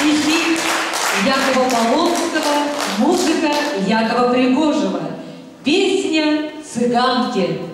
Стихи Якова Полонского, музыка Якова Пригожева. Песня «Цыганки».